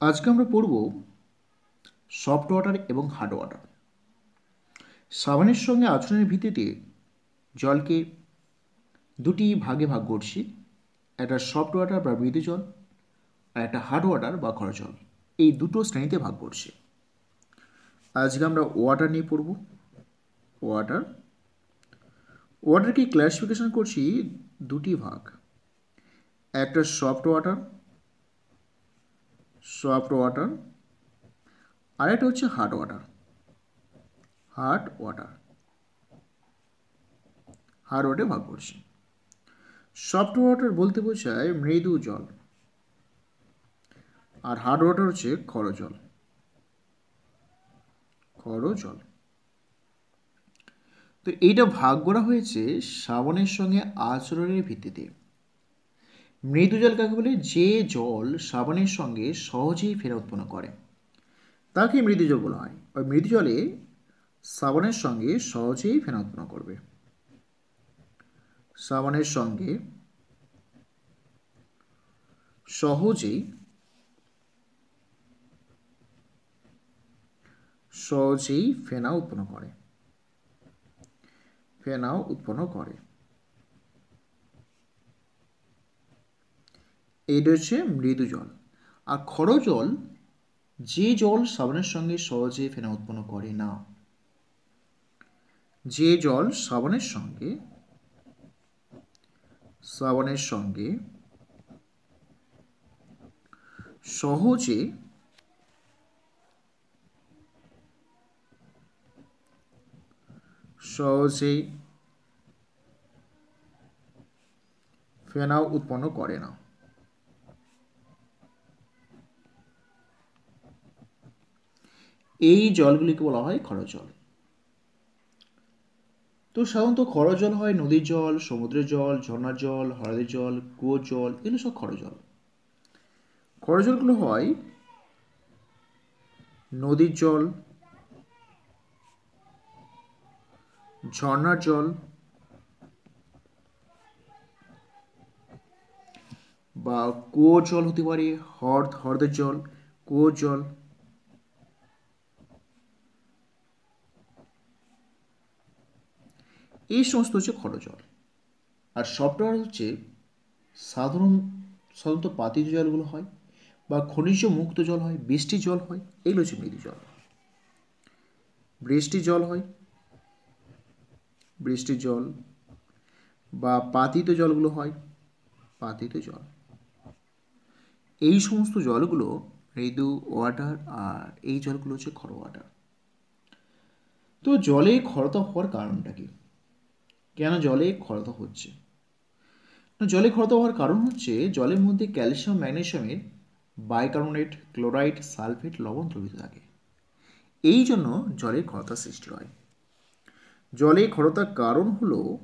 আজকে আমরা পড়ব সফট ওয়াটার এবং হার্ড ওয়াটার সাবানের সঙ্গে আচরণের ভিত্তিতে জলকে দুটি ভাগে ভাগ করছি, একটা সফট ওয়াটার বা মৃদু জল আর একটা হার্ড ওয়াটার বা খরা জল। এই দুটো শ্রেণীতে ভাগ করছি। আজকে আমরা ওয়াটার নিয়ে পড়ব। ওয়াটার ওয়াটারকে ক্লাসিফিকেশন করছি দুটি ভাগ। একটা সফট ওয়াটার সফট ওয়াটার আরেকটা হচ্ছে hard water hard water hard ওয়াটে ভাগ করছি। সফট ওয়াটার বলতে বোঝায় মৃদু জল, আর হার্ড ওয়াটার হচ্ছে খড় জল, খর জল। তো এইটা ভাগ করা হয়েছে শ্রাবণের সঙ্গে আচরণের ভিত্তিতে। মৃদু জল কাকে বলে? যে জল সাবানের সঙ্গে সহজেই ফেরা উৎপন্ন করে। তাকে মৃদু জল বলা হয়। ওই মৃদু জলে সাবানের সঙ্গে সহজেই ফেনা উৎপন্ন করবে। সাবানের সঙ্গে সহজেই সহজেই ফেনা উৎপন্ন করে। ফেনাও উৎপন্ন করে। এইটা হচ্ছে মৃদু জল। আর খর জল যে জল সাবানের সঙ্গে সহজে ফেনা উৎপন্ন করে না, যে জল সাবানের সঙ্গে সাবানের সঙ্গে সহজে সহজেই ফেনাও উৎপন্ন করে না। এই জলগুলিকে বলা হয় খরজল তো সাধারণত খরজল হয় নদীর জল, সমুদ্রের জল, ঝর্ণার জল, হ্রদের জল, কুয়োর জল, এগুলো সব খরজল খরজলগুলো হয় নদীর জল, ঝর্ণার জল, বা কুয়োর জল হতে পারে, হ্রদ, হ্রদের জল, কুয়োর জল এই সমস্ত হচ্ছে খরজল আর সফটওয়্যার হচ্ছে সাধারণ সাধারণত পাতিত জলগুলো হয় বা খনিজ মুক্ত জল হয়, বৃষ্টি জল হয়, এগুলো হচ্ছে মৃদু জল। বৃষ্টি জল হয় বৃষ্টির জল বা পাতিত জলগুলো হয়, পাতিত জল। এই সমস্ত জলগুলো মৃদু ওয়াটার আর এই জলগুলো হচ্ছে খর ওয়াটার তো জলে খরতা হওয়ার কারণটা কি? কেন জলে ক্ষরতা হচ্ছে? জলে ক্ষরতা হওয়ার কারণ হচ্ছে জলের মধ্যে ক্যালসিয়াম ম্যাগনেশিয়ামের বাইকার্বনেট, ক্লোরাইড, সালফেট লবণ দ্রবিত থাকে। এই জন্য জলে ক্ষরতা সৃষ্টি হয়। জলে ক্ষরতার কারণ হলো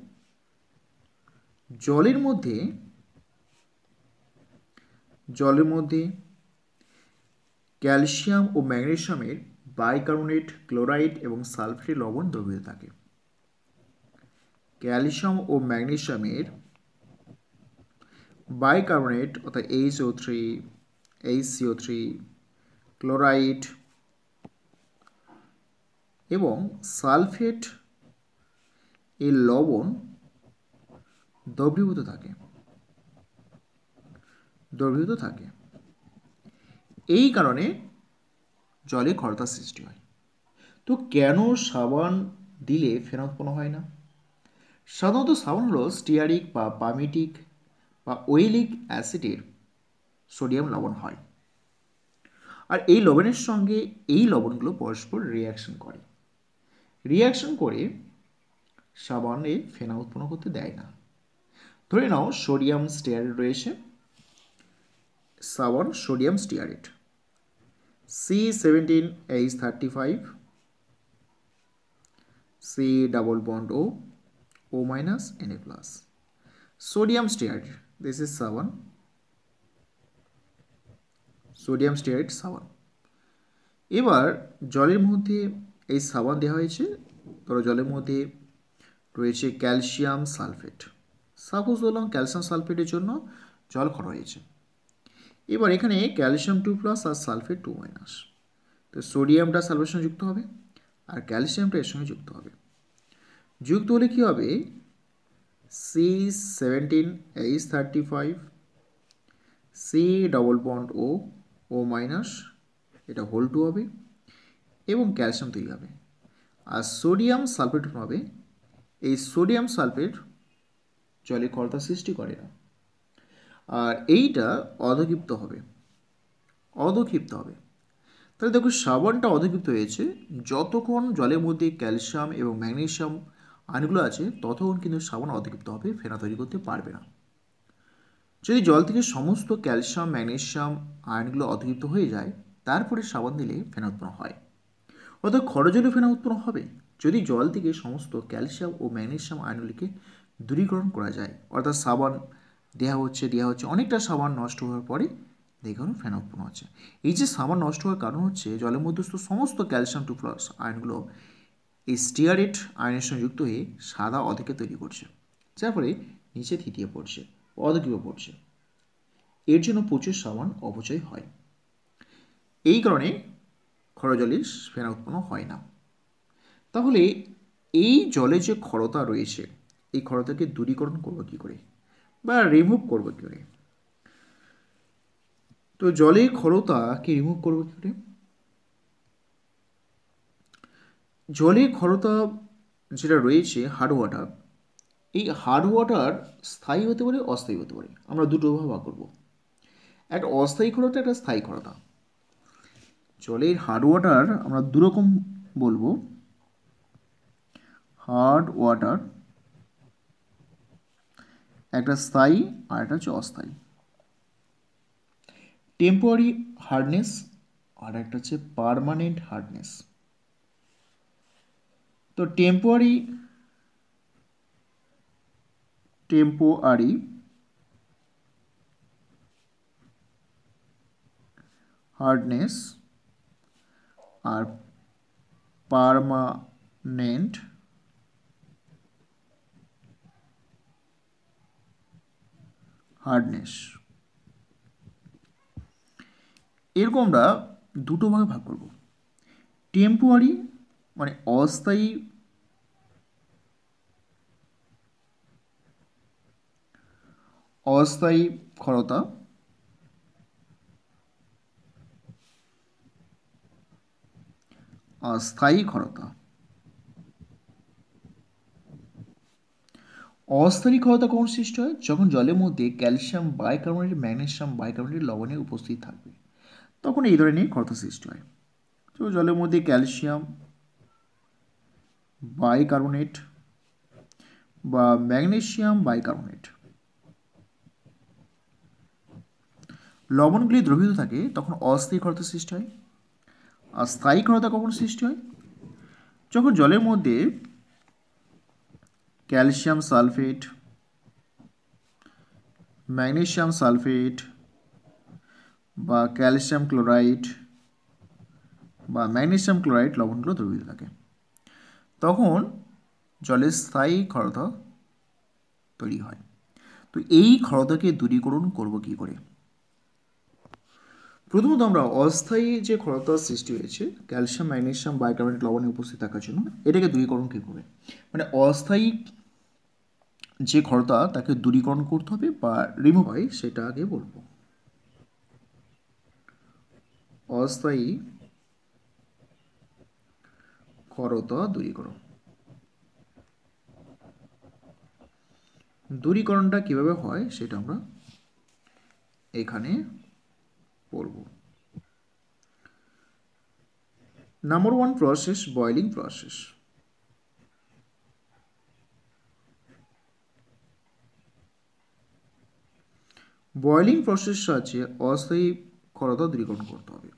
জলের মধ্যে জলের মধ্যে ক্যালসিয়াম ও ম্যাগনেশিয়ামের বাইকার্বনেট, ক্লোরাইড এবং সালফেটের লবণ দ্রবিত থাকে। ক্যালসিয়াম ও ম্যাগনেশিয়ামের বাইকার্বনেট, অর্থাৎ HO three H HCO three chloride এবং সালফেট এর লবণ দ্রবীভূত থাকে। দ্রবীভূত থাকে। এই কারণে জলে খরতা সৃষ্টি হয়। তো কেন সাবান দিলে ফেনা উৎপন্ন হয় না? সাধারণত সাবান হলো স্টিয়ারিক বা পামিটিক বা ওয়েলিক অ্যাসিডের সোডিয়াম লবণ হয়। আর এই লবণের সঙ্গে এই লবণগুলো পরস্পর রিয়াকশন করে। রিয়াকশন করে সাবানে ফেনা উৎপন্ন করতে দেয় না। ধরে নাও সোডিয়াম স্টিয়ারেট রয়েছে। সাবান sodium stearate C seventeen H thirty five C double bond O O minus Na plus. Sodium stearate. This is 7. Sodium stearate সাবান এবার জলের মধ্যে এই সাবান দেওয়া হয়েছে ধরো জলের মধ্যে রয়েছে ক্যালসিয়াম সালফেট সাপোজ বললাম ক্যালসিয়াম সালফেটের জন্য জল খরা হয়েছে এবার এখানে ক্যালসিয়াম টু প্লাস আর সালফেট টু মাইনাস তো সোডিয়ামটা সালফেটের সঙ্গে যুক্ত হবে আর ক্যালসিয়ামটা এর সঙ্গে যুক্ত হবে যুক্ত হলে কী হবে? C seventeen H thirty five C double bond O O minus এটা হোল টু হবে এবং ক্যালসিয়াম তৈরি হবে। আর সোডিয়াম সালফেট হবে। এই সোডিয়াম সালফেট জলে কর্তা সৃষ্টি করে না। আর এইটা অধক্ষিপ্ত হবে। অধক্ষিপ্ত হবে। তাহলে দেখো, সাবানটা অধক্ষিপ্ত হয়েছে যতক্ষণ জলের মধ্যে ক্যালসিয়াম এবং ম্যাগনেশিয়াম আয়নগুলো আছে, ততক্ষণ কিন্তু সাবান অধক্ষিপ্ত হবে, ফেনা তৈরি করতে পারবে না। যদি জল থেকে সমস্ত ক্যালসিয়াম ম্যাগনেশিয়াম আয়নগুলো অধক্ষিপ্ত হয়ে যায়, তারপরে সাবান দিলে ফেনা উৎপন্ন হয়। অর্থাৎ খরজলে ফেনা উৎপন্ন হবে। যদি জল থেকে সমস্ত ক্যালসিয়াম ও ম্যাগনেশিয়াম আয়নগুলিকে দূরীকরণ করা যায়, অর্থাৎ সাবান দেওয়া হচ্ছে দেওয়া হচ্ছে, অনেকটা সাবান নষ্ট হওয়ার পরে দেখুন ফেনা উৎপন্ন হচ্ছে। এই যে সাবান নষ্ট হওয়ার কারণ হচ্ছে, জলের মধ্যস্থ সমস্ত ক্যালসিয়াম টু প্লাস আয়নগুলো এই স্টিয়ারেট আয়নের সঙ্গে যুক্ত হয়ে সাদা অধকে তৈরি করছে। যার ফলে নিচে থিতিয়ে পড়ছে অধকীয় পড়ছে। এর জন্য প্রচুর সাবান অপচয় হয়। এই কারণে খরজলে ফেনা উৎপন্ন হয় না। তাহলে এই জলে যে ক্ষরতা রয়েছে, এই ক্ষরতাকে দূরীকরণ করব কী করে? বা রিমুভ করব কী করে? তো জলে ক্ষরতাকে রিমুভ করব কী করে? জলে ক্ষরতা যেটা রয়েছে হার্ড ওয়াটার এই হার্ড ওয়াটার স্থায়ী হতে পারে, অস্থায়ী হতে পারে? আমরা দুটো ভাগ করব। একটা অস্থায়ী ক্ষরতা একটা স্থায়ী ক্ষরতা জলের হার্ড ওয়াটার আমরা দুরকম বলব। হার্ড ওয়াটার একটা স্থায়ী আর একটা হচ্ছে অস্থায়ী। টেম্পোরারি হার্ডনেস আর একটা হচ্ছে পারমানেন্ট হার্ডনেস তো টেম্পোরারি টেম্পোরারি হার্ডনেস আর পারমানেন্ট হার্ডনেস এরকম আমরা দুটো ভাগে ভাগ করব। টেম্পোরারি মানে অস্থায়ী অস্থায়ী ক্ষরতা অস্থায়ী ক্ষরতা অস্থায়ী ক্ষরতা কখন সৃষ্টি হয়? যখন জলের মধ্যে ক্যালসিয়াম বাইকার্বনেট ম্যাগনেশিয়াম বাইকার্বনেট লবণে উপস্থিত থাকবে। তখন এই ধরনের ক্ষরতা সৃষ্টি হয়। তো জলের মধ্যে ক্যালসিয়াম বাইকার্বনেট বা ম্যাগনেশিয়াম বাইকার্বনেট লবণগুলি দ্রবীভূত থাকে তখন অস্থায়ী ক্ষরতা সৃষ্টি হয় আর স্থায়ী ক্ষরতা কখন সৃষ্টি হয়? যখন জলের মধ্যে ক্যালসিয়াম সালফেট ম্যাগনেশিয়াম সালফেট বা ক্যালসিয়াম ক্লোরাইড বা ম্যাগনেশিয়াম ক্লোরাইড লবণগুলো দ্রবীভূত থাকে। তখন জলের স্থায়ী ক্ষরতা তৈরি হয়। তো এই ক্ষরতাকে দূরীকরণ করব কি করে? প্রথমত আমরা অস্থায়ী যে ক্ষরতার সৃষ্টি হয়েছে, ক্যালসিয়াম ম্যাগনেশিয়াম বাইকার্বনেট লবণে উপস্থিত থাকার জন্য, এটাকে দূরীকরণ কী করবে মানে অস্থায়ী যে ক্ষরতা তাকে দূরীকরণ করতে হবে বা রিমুভ হয়, সেটা আগে বলব। অস্থায়ী ক্ষরতা দূরীকরণ দূরীকরণটা কীভাবে হয় সেটা আমরা এখানে পড়ব। Number one process boiling process boiling process আছে, অস্থায়ী ক্ষরতা দূরীকরণ করতে হবে।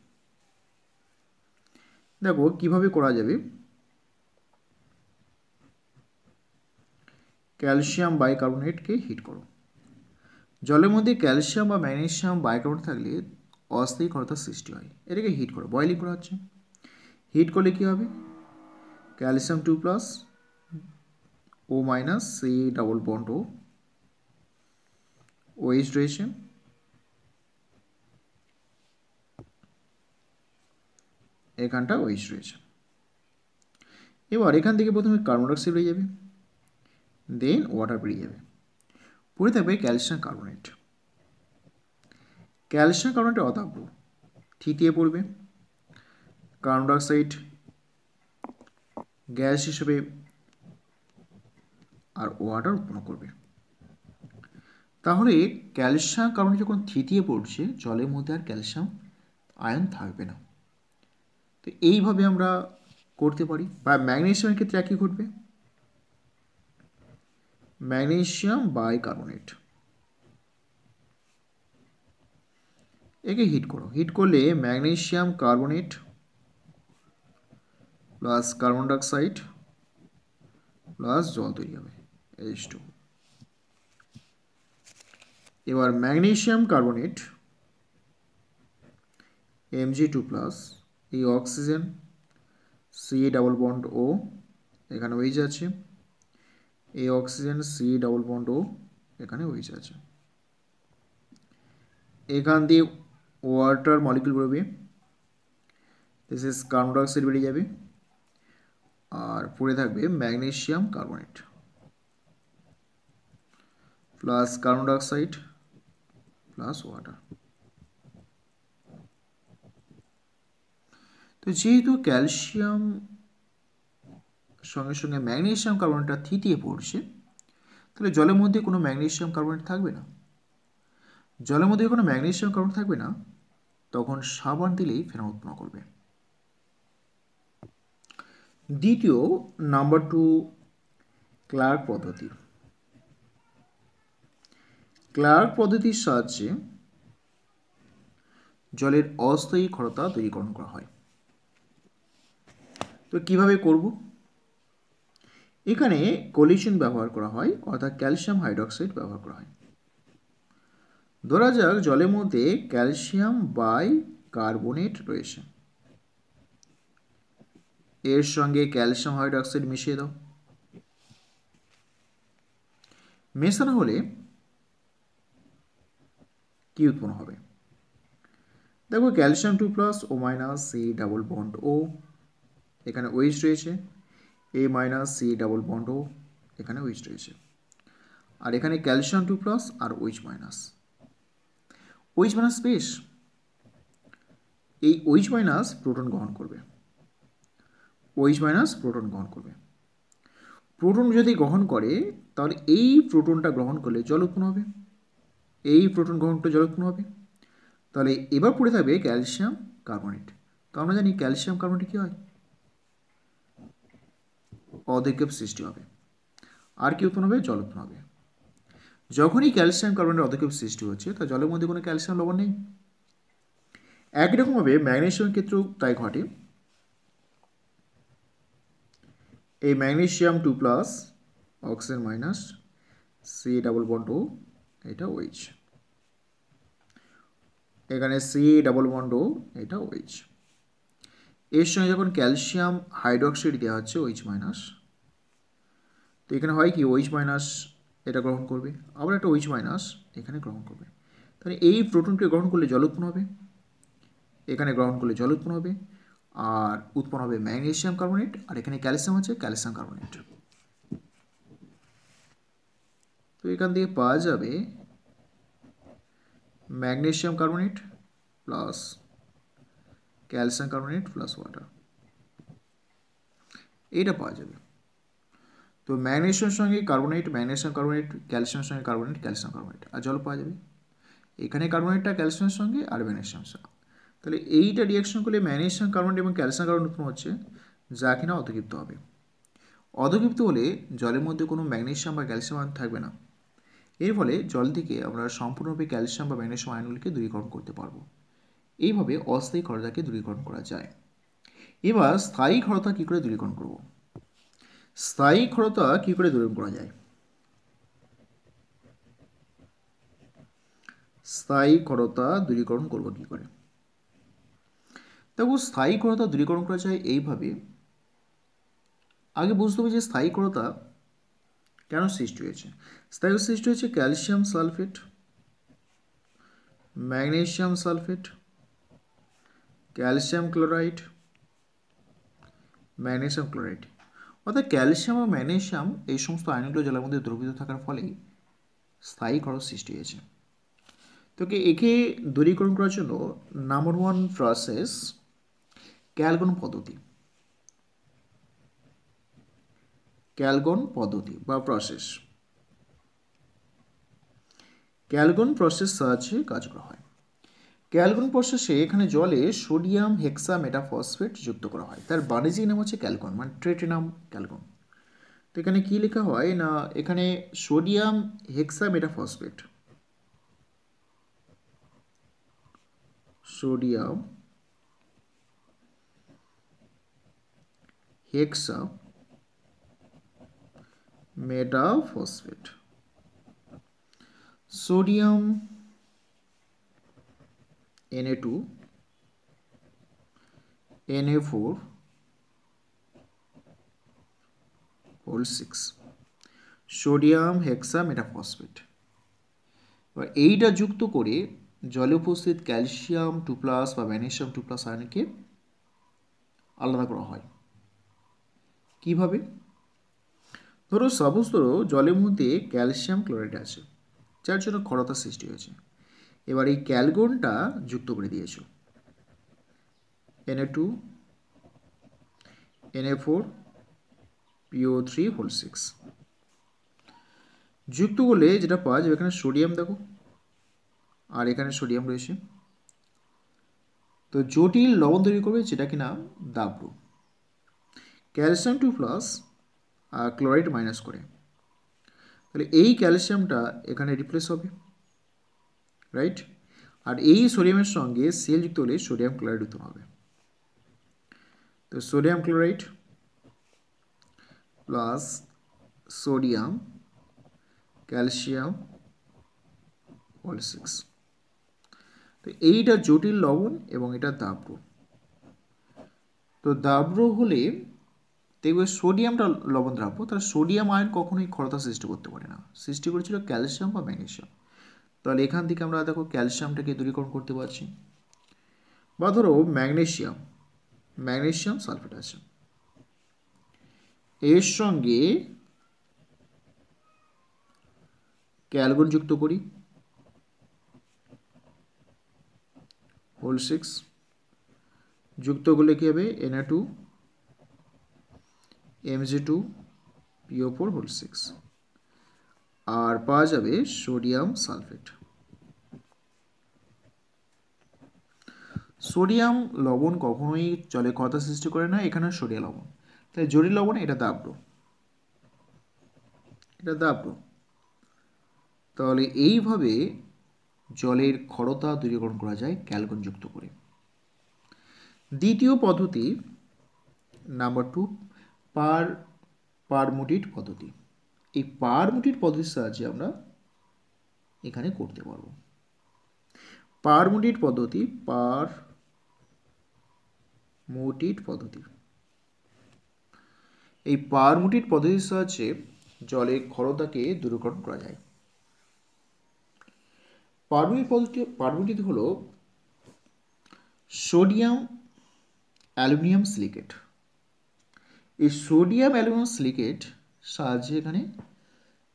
দেখো কীভাবে করা যাবে? ক্যালসিয়াম বাইকার্বোনেটকে হিট করো। জলের মধ্যে ক্যালসিয়াম বা ম্যাগনেসিয়াম বাইকার্বনেট থাকলে অস্থায়ী ক্ষরতার সৃষ্টি হয়। এটাকে হিট করো বয়লিং করা হচ্ছে। হিট করলে কী হবে? Calcium two plus O minus C double bond O. ওয়েস রয়েছে এখানটা ওয়েস রয়েছে এবার এখান থেকে প্রথমে কার্বন ডাইঅক্সাইড হয়ে যাবে। দেন ওয়াটার বেরিয়ে যাবে। পড়ে থাকবে ক্যালসিয়াম কার্বনেট ক্যালসিয়াম কার্বনেটের অতাব্য তৃতীয় পড়বে কার্বন ডাইঅক্সাইড গ্যাস হিসেবে আর ওয়াটার উৎপন্ন করবে। তাহলে ক্যালসিয়াম কার্বন যখন তৃতীয় পড়ছে, জলের মধ্যে আর ক্যালসিয়াম আয়ন থাকবে না। তো এইভাবে আমরা করতে পারি, বা ম্যাগনেশিয়ামের ক্ষেত্রে একই ঘটবে। ম্যাগনেশিয়াম বাই কার্বনেট একে হিট করো। হিট করলে magnesium carbonate plus carbon dioxide plus জল তৈরি হবে। এইচ টু এবার magnesium carbonate MG two plus এই oxygen C double bond O এখানে ওইচ আছে। এই oxygen C double bond O এখানে ওইচ আছে। এখান দিয়ে ওয়াটার মলিকুল বেরোবে। দিস ইজ কার্বন ডাইঅক্সাইড বেরিয়ে যাবে। আর পড়ে থাকবে magnesium carbonate plus carbon dioxide plus water তো যেহেতু ক্যালসিয়াম সঙ্গে সঙ্গে ম্যাগনেশিয়াম কার্বনেটটা থিতিয়ে পড়ছে, তাহলে জলের মধ্যে কোনো ম্যাগনেশিয়াম কার্বনেট থাকবে না। জলের মধ্যে কোনো ম্যাগনেশিয়াম কার্বন থাকবে না, তখন সাবান দিলেই ফেনা উৎপন্ন করবে। দ্বিতীয়, নাম্বার টু, ক্লার্ক পদ্ধতি। ক্লার্ক পদ্ধতির সাহায্যে জলের অস্থায়ী ক্ষরতা তৈরিকরণ করা হয়। তো কীভাবে করব? এখানে কলিশন ব্যবহার করা হয়, অর্থাৎ ক্যালসিয়াম হাইড্রক্সাইড ব্যবহার করা হয়। ধরা যাক, জলের মধ্যে ক্যালসিয়াম বাই কার্বনেট রয়েছে। এর সঙ্গে ক্যালসিয়াম হাইড্রক্সাইড মিশিয়ে দাও। মেশানো হলে কি উৎপন্ন হবে? দেখো, calcium two plus O minus C double bond O, এখানে ওইচ রয়েছে। A minus C double bond O এখানে ওইচ রয়েছে। আর এখানে ক্যালসিয়াম টু প্লাস আর OH minus OH minus space এই ওইচ মাইনাস প্রোটন গ্রহণ করবে। ওইচ মাইনাস প্রোটন গ্রহণ করবে। প্রোটন যদি গ্রহণ করে, তাহলে এই প্রোটনটা গ্রহণ করলে জল উৎপন্ন হবে। এই প্রোটন গ্রহণটা জল উৎপন্ন হবে। তাহলে এবার পড়ে থাকবে ক্যালসিয়াম কার্বনেট তো আমরা জানি ক্যালসিয়াম কার্বনেট কী হয়? অধিক্ষেপ সৃষ্টি হবে। আর কি উৎপন্ন হবে? জল উৎপন্ন হবে। যখনই ক্যালসিয়াম কার্বনের অধিক্ষেপ সৃষ্টি হচ্ছে, তা জলের মধ্যে কোনো ক্যালসিয়াম লবণ নেই। একই রকমভাবে ম্যাগনেশিয়ামের ক্ষেত্রেও তাই ঘটে। এই magnesium two plus oxygen minus C double bond O এটা ওইচ এখানে সি ডাবল বন্ড ও এটা ওইচ এর সঙ্গে যখন ক্যালসিয়াম হাইড্রক্সাইড দেওয়া হচ্ছে ওইচ মাইনাস তো এখানে হয় কি ওইচ মাইনাস এটা গ্রহণ করবে, আবার একটা ওইচ মাইনাস এখানে গ্রহণ করবে। তাহলে এই প্রোটনকে গ্রহণ করলে জল উৎপন্ন হবে, এখানে গ্রহণ করলে জল উৎপন্ন হবে, আর উৎপন্ন হবে ম্যাগনেশিয়াম কার্বনেট, আর এখানে ক্যালসিয়াম আছে ক্যালসিয়াম কার্বনেট। তো এখান থেকে পাওয়া যাবে magnesium carbonate plus calcium carbonate plus water. এইটা পাওয়া যাবে। তো ম্যাগনেশিয়ামের সঙ্গে কার্বনেট, ম্যাগনেশিয়াম কার্বনেট, ক্যালসিয়ামের সঙ্গে কার্বনেট, ক্যালসিয়াম কার্বনেট। আর জল পাওয়া যাবে? এখানে কার্বনেটটা ক্যালসিয়ামের সঙ্গে আর ম্যাগনেশিয়ামের সঙ্গে। তাহলে এইটা রিয়াকশন করলে ম্যাগনেশিয়াম কার্বনেট এবং ক্যালসিয়াম কার্বনেট উৎপন্ন হচ্ছে, যা কিনা অধক্ষিপ্ত হবে। অধক্ষিপ্ত হলে জলের মধ্যে কোনো ম্যাগনেশিয়াম বা ক্যালসিয়াম আয়ন থাকবে না। এর ফলে জল থেকে আমরা সম্পূর্ণরূপে ক্যালসিয়াম বা ম্যাগনেশিয়াম আয়নগুলিকে দূরীকরণ করতে পারব। এইভাবে অস্থায়ী ক্ষরতাকে দূরীকরণ করা যায়। এবার স্থায়ী ক্ষরতা কী করে দূরীকরণ করব? স্থায়ী ক্ষরতা কী করে দূরীকরণ করা যায়? স্থায়ী ক্ষরতা দূরীকরণ করব কী করে? দেখো, স্থায়ী ক্ষরতা দূরীকরণ করা যায় এইভাবে, আগে বুঝতে হবে যে স্থায়ী ক্ষরতা কেন সৃষ্টি হয়েছে? স্থায়ী সৃষ্টি হয়েছে calcium sulphate magnesium sulphate, calcium chloride magnesium chloride. অর্থাৎ ক্যালসিয়াম ও ম্যাগনেসিয়াম এই সমস্ত আয়নগুলো জলের মধ্যে দ্রবীভূত থাকার ফলে স্থায়ী খরচ সৃষ্টি হয়েছে। তো একে দূরীকরণ করার জন্য নাম্বার ওয়ান প্রসেস ক্যালগন পদ্ধতি। ক্যালগন পদ্ধতি বা প্রসেস ক্যালগন প্রসেস সাহায্যে কাজ করা হয়। ক্যালগন প্রসেসে এখানে জলে সোডিয়াম হেক্সা মেটাফসফেট যুক্ত করা হয়। তার বাণিজ্যিক নাম হচ্ছে ক্যালগন মানে ট্রেটেনাম ক্যালগন। তো এখানে কী লেখা হয় না, এখানে sodium hexametaphosphate sodium hexametaphosphate sodium Na2 Na4 whole six sodium hexametaphosphate এবার এইটা যুক্ত করে জলে উপস্থিত ক্যালসিয়াম টু প্লাস বা ম্যাগনেশিয়াম টু প্লাস আয়নকে আলাদা করা হয়। কীভাবে? ধরো ধরো জলের মধ্যে ক্যালসিয়াম ক্লোরাইড আছে, যার জন্য ক্ষরতা সৃষ্টি হয়েছে। এবার এই ক্যালগনটা যুক্ত করে দিয়েছ। NA two NA four PO three whole six যুক্ত করলে যেটা পাওয়া যাবে এখানে সোডিয়াম দেখো, আর এখানে সোডিয়াম রয়েছে। তো জটিল লবণ তৈরি করবে যেটা কিনা দাব্রু ক্যালসিয়াম টু প্লাস আর ক্লোরাইড মাইনাস করে। তাহলে এই ক্যালসিয়ামটা এখানে রিপ্লেস হবে। রাইট আর এই সোডিয়ামের সঙ্গে সেল যুক্ত হলে সোডিয়াম ক্লোরাইড উৎপন্ন হবে। তো sodium chloride plus sodium calcium all six তো এইটা জটিল লবণ এবং এটা দাব্র তো দাব্র হলে দেখবে সোডিয়ামটা লবণ দ্রাব্য তার সোডিয়াম আয়ন কখনোই ক্ষরতা সৃষ্টি করতে পারে না। সৃষ্টি করেছিল ক্যালসিয়াম বা ম্যাগনেশিয়াম তাহলে এখান থেকে আমরা দেখো ক্যালসিয়ামটাকে দূরীকরণ করতে পারছি। বা ধরো ম্যাগনেশিয়াম ম্যাগনেশিয়াম সালফেট আছে এর সঙ্গে ক্যালগন যুক্ত করি। Whole six. যুক্ত করলে কী হবে? NA two MG two PO four whole six. আর পাওয়া যাবে সোডিয়াম সালফেট। সোডিয়াম লবণ কখনোই জলে ক্ষতা সৃষ্টি করে না, এখানে সোডিয়া লবণ। তাই জটিল লবণ, এটা দাব্র এটা দাব্র তাহলে এইভাবে জলের ক্ষরতা দূরীকরণ করা যায় ক্যালকন যুক্ত করে। দ্বিতীয় পদ্ধতি, নাম্বার টু পার পারমুটিট পদ্ধতি। এই পারমুটিট পদ্ধতির সাহায্যে আমরা এখানে করতে পারব। পারমুটিট পদ্ধতি, পার মুটিট পদ্ধতি। এই পারমুটিট পদ্ধতির সাহায্যে জলের ক্ষরতাকে দূরীকরণ করা যায়। পারমুটিট পদ্ধতি পারমুটিট হলো সোডিয়াম অ্যালুমিনিয়াম সিলিকেট। এই সোডিয়াম অ্যালুমিনিয়াম সিলিকেট সাহায্যে এখানে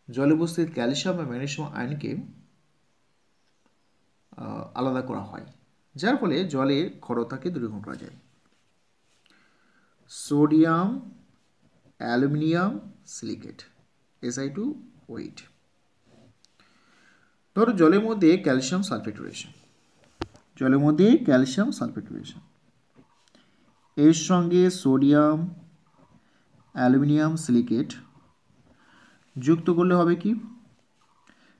জলে উপস্থিত ক্যালসিয়াম বা ম্যাগনেশিয়াম আয়নকে আলাদা করা হয়, যার ফলে জলের ক্ষরতাকে দূরীকরণ করা যায়। Sodium, aluminium, silicate SI two wait ধরো জলের মধ্যে ক্যালসিয়াম সালফেট রয়েছে। জলের মধ্যে ক্যালসিয়াম সালফেট রয়েছে। এর সঙ্গে সোডিয়াম, অ্যালুমিনিয়াম, সিলিকেট যুক্ত করলে হবে কি?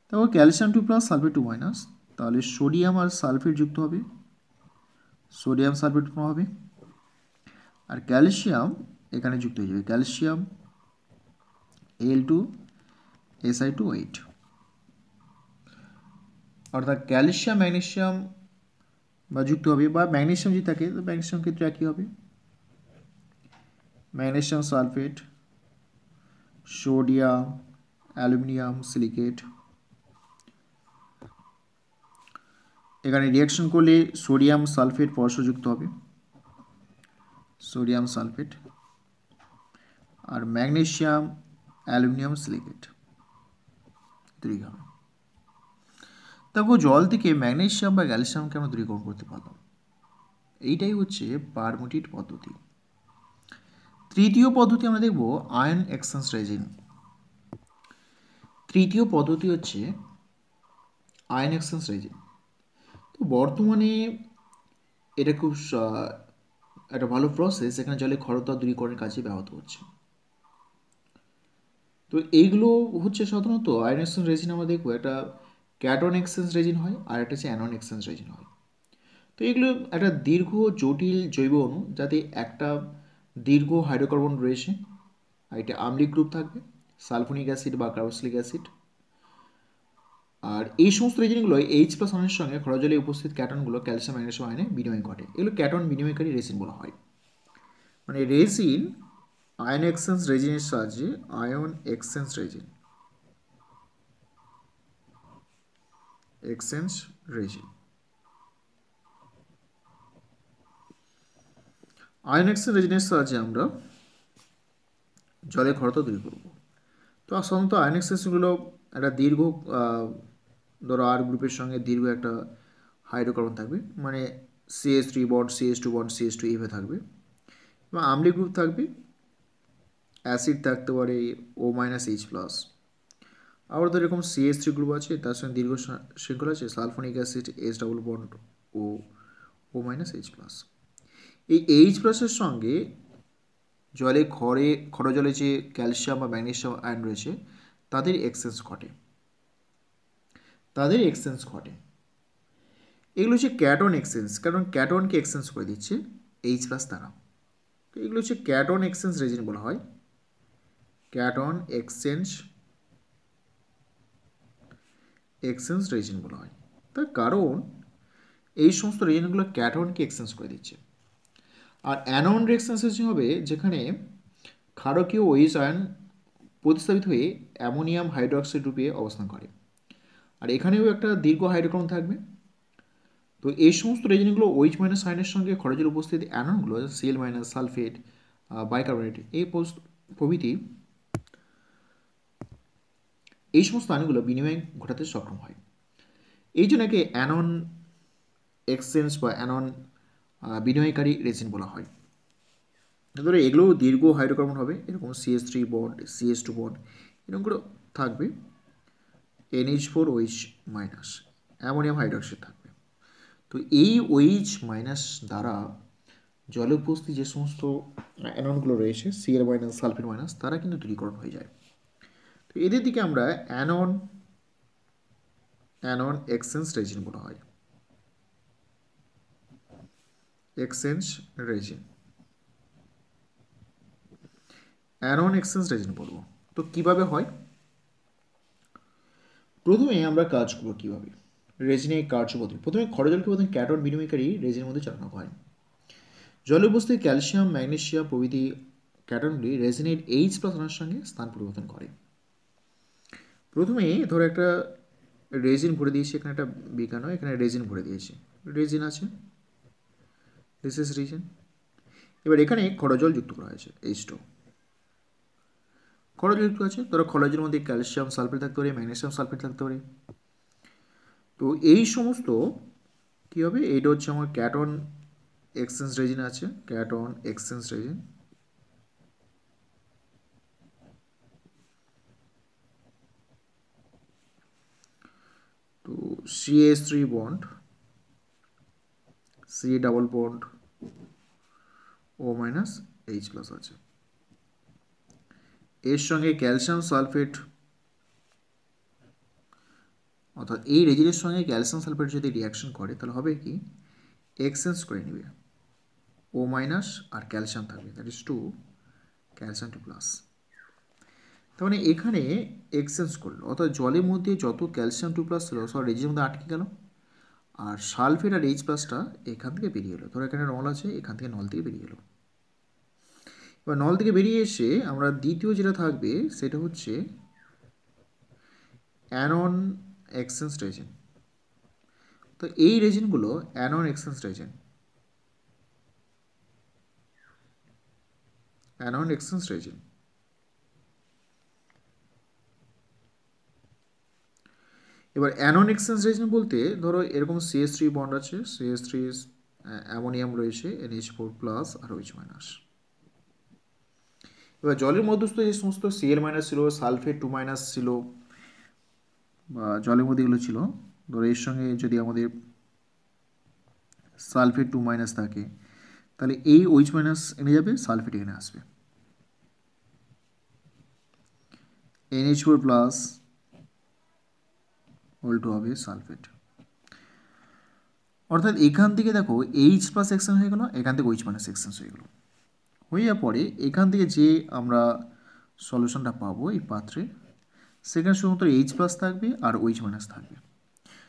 তারপর calcium two plus sulphate two minus তাহলে সোডিয়াম আর সালফেট যুক্ত হবে। সোডিয়াম, সালফেট হবে। আর ক্যালসিয়াম এখানে যুক্ত হয়ে যাবে। Calcium L two SI two eight অর্থাৎ ক্যালসিয়াম ম্যাগনেশিয়াম বা যুক্ত হবে, বা ম্যাগনেশিয়াম যদি থাকে, তো ম্যাগনেশিয়াম ক্ষেত্রে একই হবে। Magnesium sulphate, sodium aluminium silicate. এখানে রিয়াকশন করলে সোডিয়াম সালফেট পরশযুক্ত হবে। সোডিয়াম সালফেট আর ম্যাগনেশিয়াম অ্যালুমিনিয়াম সিলিকেট দূরীকরণ তারপর জল থেকে ম্যাগনেশিয়াম বা ক্যালসিয়ামকে আমরা দূরীকরণ করতে পারলাম। এইটাই হচ্ছে পারমুটিট পদ্ধতি। তৃতীয় পদ্ধতি আমরা দেখব আয়ন এক্সচেঞ্জ রেজিন তৃতীয় পদ্ধতি হচ্ছে আয়ন এক্সচেঞ্জ রেজিন তো বর্তমানে এটা খুব একটা ভালো প্রসেস এখানে জলে খরতা দূরীকরণের কাজে ব্যবহৃত হচ্ছে। তো এইগুলো হচ্ছে সাধারণত আয়ন এক্সচেঞ্জ রেজিন আমরা দেখব। একটা ক্যাটন এক্সচেঞ্জ রেজিন হয় আর একটা হচ্ছে অ্যানন এক্সচেঞ্জ রেজিন হয়। তো এগুলো একটা দীর্ঘ জটিল জৈব অণু যাতে একটা দীর্ঘ হাইড্রোকার্বন রয়েছে আর এটা আম্লিক গ্রুপ থাকবে। সালফোনিক অ্যাসিড বা কার্বক্সিলিক অ্যাসিড। আর এই সমস্ত রেজিনগুলো এইচ প্লাস আয়নের সঙ্গে খরজলে উপস্থিত ক্যাটনগুলো ক্যালসিয়াম, ম্যাগনেসিয়াম, আয়নে বিনিময় ঘটে। এগুলো ক্যাটন বিনিময়কারী রেজিন বলা হয়। মানে রেজিন আয়ন এক্সচেঞ্জ রেজিনের সাহায্যে ion exchange resin exchange resin ion exchange রেজিনের সাহায্যে আমরা জলে খরতা তৈরি করব। তো সাধারণত আয়ন এক্সচেঞ্জগুলো একটা দীর্ঘ ধরো আর গ্রুপের সঙ্গে দীর্ঘ একটা হাইড্রোকার্বন থাকবে। মানে CS three bond CS two bond CS two এইভাবে থাকবে। এবং আমলি গ্রুপ থাকবে। অ্যাসিড থাকতে পারে ও মাইনাস এইচ প্লাস আবার তো এরকম সিএস থ্রি গ্রুপ আছে, তার সঙ্গে দীর্ঘ শৃঙ্খল আছে sulphonic acid S double bond O O minus H plus এই এইচ প্লাসের সঙ্গে জলে, খড়ে খড় জলে যে ক্যালসিয়াম বা ম্যাগনেশিয়াম আয়ন রয়েছে, তাদের এক্সচেঞ্জ ঘটে। তাদের এক্সচেঞ্জ ঘটে। এগুলো হচ্ছে ক্যাটন এক্সচেঞ্জ, কারণ ক্যাটনকে এক্সচেঞ্জ করে দিচ্ছে এইচ প্লাস দ্বারা তো এগুলো হচ্ছে ক্যাটন এক্সচেঞ্জ রেজিন বলা হয়। ক্যাটন এক্সচেঞ্জ এক্সচেঞ্জ রেজিন বলা হয়। তার কারণ এই সমস্ত রেজিনগুলো ক্যাটনকে এক্সচেঞ্জ করে দিচ্ছে। আর অ্যানন এক্সচেঞ্জ রেজিন হবে যেখানে ক্ষারকীয় ওইচ আয়ন প্রতিস্থাপিত হয়ে অ্যামোনিয়াম হাইড্রোক্সাইড রূপে অবস্থান করে। আর এখানেও একটা দীর্ঘ হাইড্রোক্রম থাকবে। তো এই সমস্ত রেজিনগুলো ওইচ মাইনাস আয়নের সঙ্গে খরচের উপস্থিত অ্যাননগুলো সিএল মাইনাস সালফেট বাইকার্বনেট এই প্রভৃতি এই সমস্ত আয়নগুলো বিনিময় ঘটাতে সক্ষম হয়। এই জন্য একে অ্যানন এক্সচেঞ্জ বা অ্যানন বিনিময়কারী রেজিন বলা হয়। ধরো এগুলো দীর্ঘ হাইড্রোকার্বন হবে, এরকম CS three bond CS two bond এরকমগুলো থাকবে। NH four OH minus ammonium hydroxide থাকবে। তো এই ওইচ মাইনাস দ্বারা জলে উপস্থিত যে সমস্ত অ্যাননগুলো রয়েছে সিএল মাইনাস সালফেট মাইনাস তারা কিন্তু দূরীকরণ হয়ে যায়। তো এদের দিকে আমরা অ্যানন অ্যানন এক্সচেঞ্জ রেজিন বলা হয়। Exchange resin. Anion exchange resin বলব তো কীভাবে হয়? প্রথমে আমরা কাজ করব কীভাবে? রেজিনের কার্যপদ্ধতি। প্রথমে খরজলকে প্রথমে ক্যাটন বিনিময়কারী রেজিনের মধ্যে চালানো হয়। জলে উপস্থিত ক্যালসিয়াম ম্যাগনেশিয়াম প্রভৃতি ক্যাটনগুলি রেজিনের এইচ প্লাস আনার সঙ্গে স্থান পরিবর্তন করে। প্রথমে ধরো একটা রেজিন ভরে দিয়েছি, এখানে একটা বিজ্ঞান এখানে রেজিন ভরে দিয়েছি। রেজিন আছে? দিস ইজ রিজন এবার এখানে খরজল যুক্ত করা হয়েছে এইচ টু খরচ যুক্ত আছে, ধরো খরচের মধ্যে ক্যালসিয়াম সালফেট থাকতে পারে ম্যাগনেসিয়াম সালফেট থাকতে পারে। তো এই সমস্ত কী হবে? এইটা হচ্ছে আমার ক্যাটন এক্সচেঞ্জ রেজিন আছে ক্যাটন এক্সচেঞ্জ রেজিন তো CS three bond C double bond O minus H plus আছে। এর সঙ্গে ক্যালসিয়াম সালফেট অর্থাৎ এই রেজিনের সঙ্গে ক্যালসিয়াম সালফেট যদি রিয়াকশন করে, তাহলে হবে কি? এক্সচেঞ্জ করে নেবে। ও মাইনাস আর ক্যালসিয়াম থাকবে that is two calcium two plus তার মানে এখানে এক্সচেঞ্জ করল অর্থাৎ জলের মধ্যে যত ক্যালসিয়াম টু প্লাস ছিল সব রেজিনের মধ্যে আটকে গেল আর সালফেট আর এইচ প্লাসটা এখান থেকে বেরিয়ে এলো। ধরো এখানে নল আছে, এখান থেকে নল থেকে বেরিয়ে এলো। এবার নল থেকে বেরিয়ে এসে আমরা দ্বিতীয় যেটা থাকবে সেটা হচ্ছে অ্যানন এক্সচেঞ্জ রেজিন। তো এই রেজিনগুলো anion exchange resin. Anion exchange resin. এবার অ্যানন এক্সচেঞ্জ রিয়েজেন্ট বলতে ধরো এরকম সিএস থ্রি বন্ড আছে সিএস থ্রি অ্যামোনিয়াম রয়েছে এনএইচ ফোর প্লাস আর ওইচ মাইনাস এবার জলের মধ্যস্থ যে সমস্ত সিএল মাইনাস ছিল সালফেট টু মাইনাস ছিল, বা জলের মধ্যে এগুলো ছিল, ধরো এর সঙ্গে যদি আমাদের সালফেট টু মাইনাস থাকে, তাহলে এই ওইচ মাইনাস এনে যাবে সালফেট এখানে আসবে। এনএইচ ফোর প্লাস টু হবে সালফেট অর্থাৎ এখান থেকে দেখো এইচ প্লাস এক্সচেঞ্জ হয়ে গেল, এখান থেকে ওইচ মাইনাস এক্সচেঞ্জ হয়ে গেল। যাওয়ার পরে এখান থেকে যে আমরা সলিউশনটা পাবো এই পাত্রে, সেখানে শুধুমাত্র এইচ প্লাস থাকবে আর ওইচ মাইনাস থাকবে।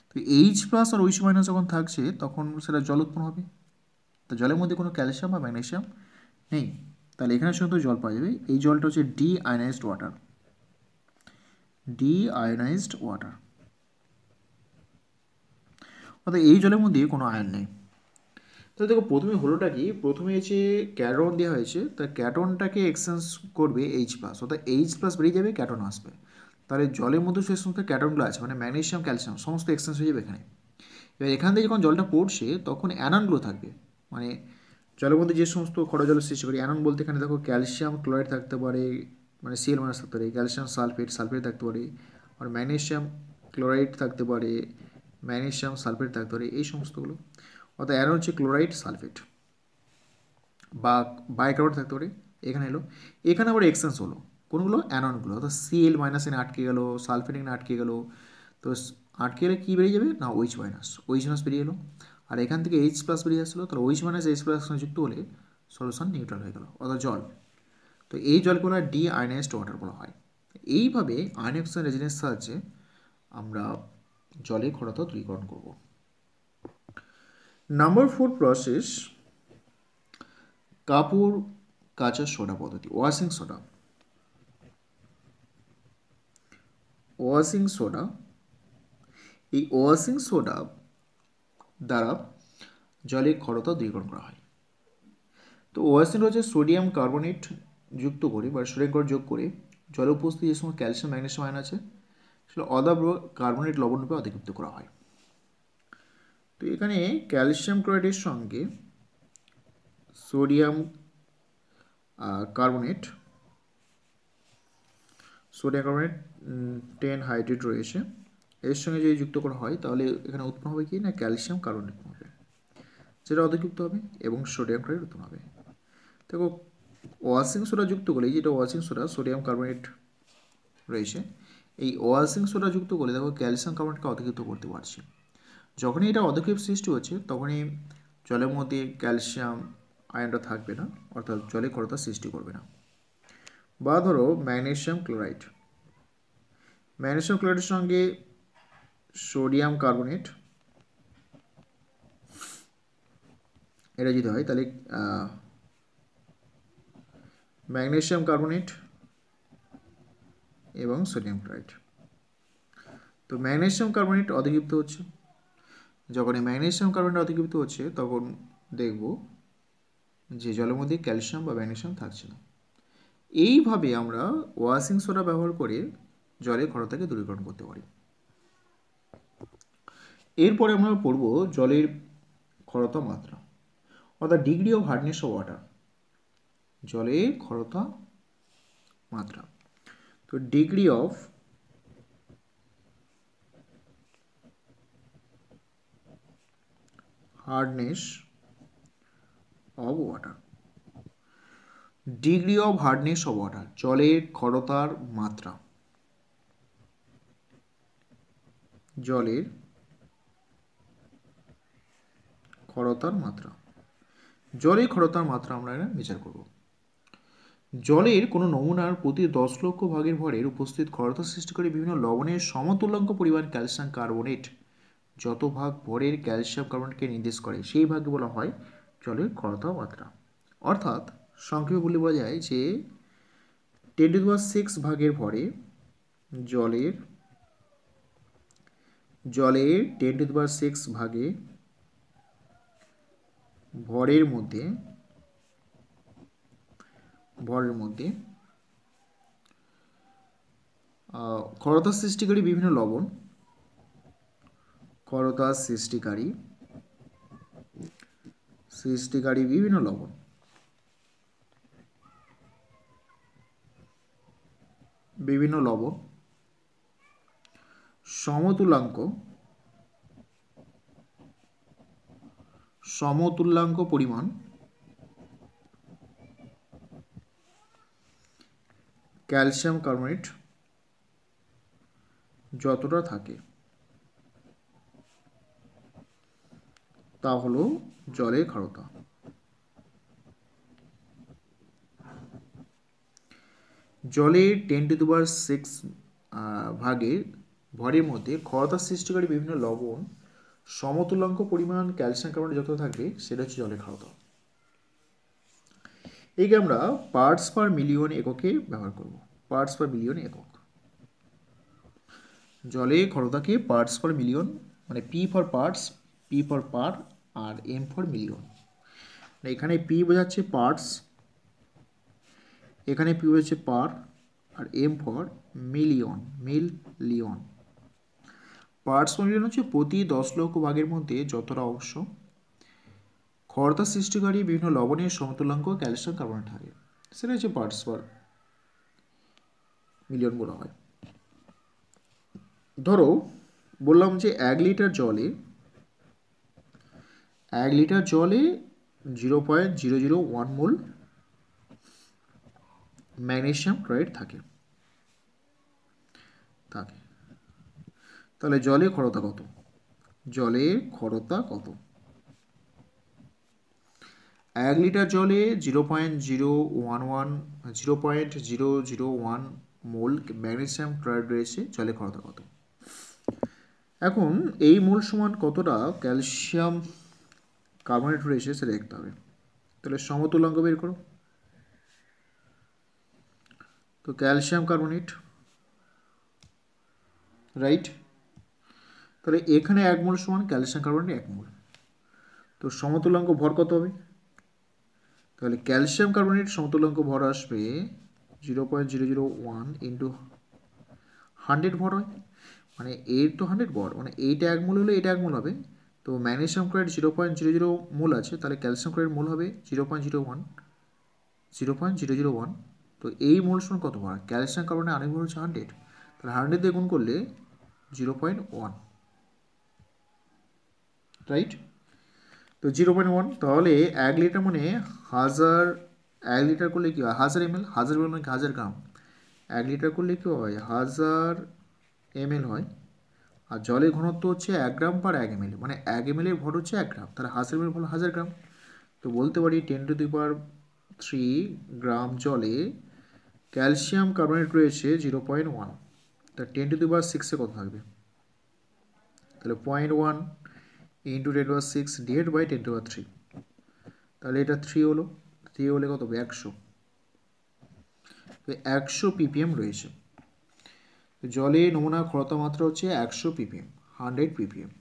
তো এইচ প্লাস আর ওইচ মাইনাস যখন থাকছে, তখন সেটা জল উৎপন্ন হবে। তো জলের মধ্যে কোনো ক্যালসিয়াম বা ম্যাগনেশিয়াম নেই। তাহলে এখানে শুধু জল পাওয়া যাবে। এই জলটা হচ্ছে D ionised water D ionised water অর্থাৎ এই জলের মধ্যে কোনো আয়ন নেই। তো দেখো, প্রথমে হলোটা কি? প্রথমে হচ্ছে ক্যাটন দেওয়া হয়েছে, তা ক্যাটনটাকে এক্সচেঞ্জ করবে এইচ প্লাস অর্থাৎ এইচ প্লাস বেরিয়ে যাবে, ক্যাটন আসবে। তাহলে জলের মধ্যে সে সমস্ত ক্যাটনগুলো আছে মানে ম্যাগনেশিয়াম, ক্যালসিয়াম, সমস্ত এক্সচেঞ্জ হয়ে যাবে এখানে। এবার এখান থেকে যখন জলটা পড়ছে, তখন অ্যাননগুলো থাকবে। মানে জলের মধ্যে যে সমস্ত খরা জলের সৃষ্টি করে অ্যানন বলতে এখানে দেখো, ক্যালসিয়াম ক্লোরাইড থাকতে পারে মানে সিএল মাইনাস থাকতে পারে, ক্যালসিয়াম সালফেট সালফেট থাকতে পারে, আর ম্যাগনেশিয়াম ক্লোরাইড থাকতে পারে ম্যাগনেশিয়াম সালফেট থাকতে পারে, এই সমস্তগুলো। অর্থাৎ অ্যারন হচ্ছে ক্লোরাইড সালফেট বা বাইকার্বন থাকতে পারে, এখানে এলো। এখানে আবার এক্সচেঞ্জ হলো। কোনগুলো? অ্যাননগুলো। অর্থাৎ সিএল মাইনাস এনে আটকে গেলো সালফেট এখানে আটকে গেলো। তো আটকে গেলে কী বেরিয়ে যাবে? না ওইচ মাইনাস ওইচ মাইনাস বেরিয়ে এলো। আর এখান থেকে এইচ প্লাস বেরিয়ে আসছিল তাহলে ওইচ মাইনাস এইচ প্লাস যুক্ত হলে সলিউশন নিউট্রাল হয়ে গেলো, অর্থাৎ জল। তো এই জলগুলো ডি আয়নাইজড ওয়াটার বলা হয়। এইভাবে আয়নক্সন রেজিনের সাহায্যে আমরা জলে খরতা দূরীকরণ করব। নাম্বার ফোর প্রসেস কাপড় কাঁচা সোডা পদ্ধতি ওয়াশিং সোডা ওয়াশিং সোডা এই ওয়াশিং সোডা দ্বারা জলের খরতা দূরীকরণ করা হয়। তো ওয়াশিং হচ্ছে সোডিয়াম কার্বনেট যুক্ত করে বা সোডিয়াম যোগ করে জলে উপস্থিত যে সময় ক্যালসিয়াম ম্যাগনেসিয়াম আয়ন আছে সেটা অদাব্র কার্বনেট লবণ রূপে অধিকৃপ্ত করা হয়। তো এখানে ক্যালসিয়াম ক্লোরাইডের সঙ্গে sodium carbonate sodium carbonate ten hydrate রয়েছে। এর সঙ্গে যদি যুক্ত করা হয়, তাহলে এখানে উৎপন্ন হবে কি? না, ক্যালসিয়াম কার্বনেট উৎপন্ন হবে। যেটা অধিকযুক্ত হবে এবং সোডিয়াম ক্লোরাইড উৎপন্ন হবে। দেখো ওয়াশিং সোডা যুক্ত করলে যেটা ওয়াশিং সোডা, সোডিয়াম কার্বনেট রয়েছে এই ওয়াশিং সোডা যুক্ত করলে দেখো ক্যালসিয়াম কার্বনেটকে অধিকৃত করতে পারছি। যখনই এটা অধিক্ষেপ সৃষ্টি হচ্ছে, তখনই জলের মধ্যে ক্যালসিয়াম, আয়নটা থাকবে না, অর্থাৎ জলে ক্ষরতা সৃষ্টি করবে না। বা ধরো ম্যাগনেশিয়াম ক্লোরাইড। ম্যাগনেশিয়াম ক্লোরাইডের সঙ্গে সোডিয়াম কার্বনেট এটা যদি হয়, তাহলে ম্যাগনেশিয়াম কার্বনেট এবং সোডিয়াম ক্লোরাইড। তো ম্যাগনেশিয়াম কার্বনেট অধিক্ষিপ্ত হচ্ছে। যখন এই ম্যাগনেশিয়াম কার্বনেট অধিক্ষিপ্ত হচ্ছে, তখন দেখব যে জলের মধ্যে ক্যালসিয়াম বা ম্যাগনেশিয়াম থাকছে না। এইভাবে আমরা ওয়াশিং সোডা ব্যবহার করে জলের ক্ষরতাকে দূরীকরণ করতে পারি। এরপরে আমরা পড়ব জলের ক্ষরতা মাত্রা, অর্থাৎ degree of hardness of water. জলের ক্ষরতা মাত্রা। তো degree of hardness of water. Degree of hardness of water, জলের ক্ষরতার মাত্রা। জলের ক্ষরতার মাত্রা। জলের ক্ষরতার মাত্রা আমরা এখানে বিচার করব। জলের কোনো নমুনার প্রতি দশ লক্ষ ভাগের ভরের উপস্থিত ক্ষরতা সৃষ্টি করে বিভিন্ন লবণের সমতুল্যাঙ্ক পরিমাণ ক্যালসিয়াম কার্বনেট। যত ভাগ ভরের ক্যালসিয়াম কার্বনেটকে নির্দেশ করে, সেই ভাগকে বলা হয় জলের ক্ষরতা মাত্রা। অর্থাৎ, সংক্ষেপে বলে বলা যায় যে টেন টু পাওয়ার সিক্স ভাগের ভরে জলের জলের টেন টু পাওয়ার সিক্স ভাগে ভরের মধ্যে ভরের মধ্যে। ক্ষরতা সৃষ্টিকারী বিভিন্ন লবণ। ক্ষরতা সৃষ্টিকারী। সৃষ্টিকারী বিভিন্ন লবণ। বিভিন্ন লবণ। সমতুলাঙ্ক সমতুল্যাঙ্ক পরিমাণ। ক্যালসিয়াম কার্বনেট যতটা থাকে, তা হলো জলের ক্ষারতা। জলের টেন টু দুবার সিক্স ভাগের ভরের মধ্যে ক্ষরতা সৃষ্টিকারী বিভিন্ন লবণ সমতুল্যাঙ্ক পরিমাণ ক্যালসিয়াম কার্বনেট যত থাকবে, সেটা হচ্ছে জলের ক্ষারতা। একে আমরা পার্টস পার মিলিয়ন এককে ব্যবহার করব পার্টস পার মিলিয়ন একক। জলে ক্ষরতাকে পার্টস পার মিলিয়ন মানে P for parts P for per R M for million এখানে পি বোঝাচ্ছে পার্টস এখানে পি বোঝাচ্ছে per R M for million million parts per million হচ্ছে প্রতি দশ লক্ষ ভাগের মধ্যে যতটা অংশ খরতা সৃষ্টিকারী বিভিন্ন লবণের সমতুল্যাঙ্ক ক্যালসিয়াম কার্বনেট থাকে। সেটা হচ্ছে পার্টস পার মিলিয়ন বলা হয়। ধরো, বললাম যে এক লিটার জলে, এক লিটার জলে zero point zero zero one mole magnesium chloride থাকে। থাকে। তাহলে জলে ক্ষরতা কত? জলের ক্ষরতা কত? এক লিটার জলে zero point zero one one zero point zero zero one mole magnesium chloride রয়েছে জলে ক্ষরতা কত? এখন এই মোল সমান কতটা? ক্যালসিয়াম কার্বনেট রয়েছে সেটা দেখতে হবে। তাহলে সমতুল্যাঙ্ক বের করো। তো ক্যালসিয়াম কার্বনেট, রাইট? তাহলে এখানে এক মোল সমান, ক্যালসিয়াম কার্বনেট এক মোল। তো সমতুল্যাঙ্ক ভর কত হবে? তাহলে ক্যালসিয়াম কার্বনেট সমতুল্যাঙ্ক ভর আসবে zero point zero zero one into hundred ভর হয়। মানে এইট টু হান্ড্রেড ভর মানে এইটা এক মূল হলে এটা এক মূল হবে। তো magnesium chloride zero point zero zero mole আছে, তাহলে ক্যালসিয়াম ক্লোরাইড মূল হবে zero point zero one zero point zero zero one তো এই মূল সমান কত ভর? ক্যালসিয়াম কার্বনে আরেক ভর হচ্ছে হান্ড্রেড তাহলে হান্ড্রেড দিয়ে গুণ করলে জিরো পয়েন্ট ওয়ান রাইট তো জিরো পয়েন্ট ওয়ান, তাহলে এক লিটার মানে হাজার, এক লিটার করলে কী হয়? হাজার এমএল? হাজার মানে হাজার গ্রাম। এক লিটার করলে কী হয়? হাজার এমএল হয়। আর জলের ঘনত্ব হচ্ছে এক গ্রাম পার এক এমএল। মানে এক এম এর ভর হচ্ছে এক গ্রাম। তাহলে হাজার এমএল ভর হাজার গ্রাম। তো বলতে পারি ten to the power three gram জলে ক্যালসিয়াম কার্বনেট রয়েছে জিরো পয়েন্ট ওয়ান। তা টেন টু দি পাওয়ার সিক্সে কত থাকবে? তাহলে point one into ten power six divide by ten to power three তাহলে এটা থ্রি হলো থ্রি হলে কত একশো। তো একশো পিপিএম রয়েছে। জলে নমুনা খরতা মাত্রা হচ্ছে একশো পিপিএম হান্ড্রেড পিপিএম